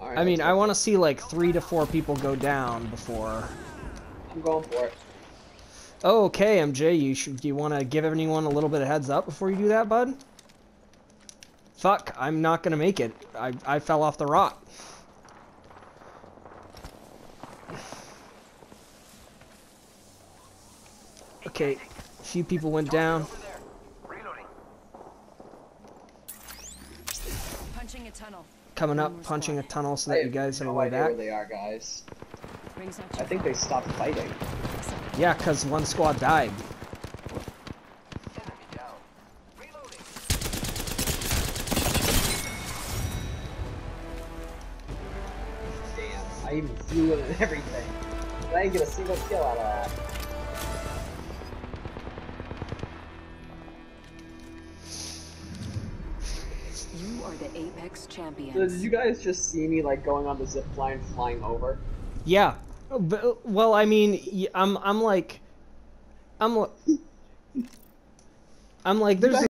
All right, I mean, let's I want to see like three to four people go down before. I'm going for it. Oh, okay, MJ. You should. Do you want to give anyone a little bit of heads up before you do that, bud? Fuck, I'm not gonna make it. I I fell off the rock. Okay, a few people went down. Over there. Reloading. Punching a tunnel. Coming up, punching a tunnel so that you guys have a no way back. where they are, guys. I think they stopped fighting. Yeah, cause one squad died. Enemy down. Reloading. Damn, I even flew it and everything. I didn't get a single kill out of that. You are the Apex champions. So did you guys just see me like going on the zip line flying over? Yeah. Well, I mean, y- I'm I'm like, I'm li- I'm like, there's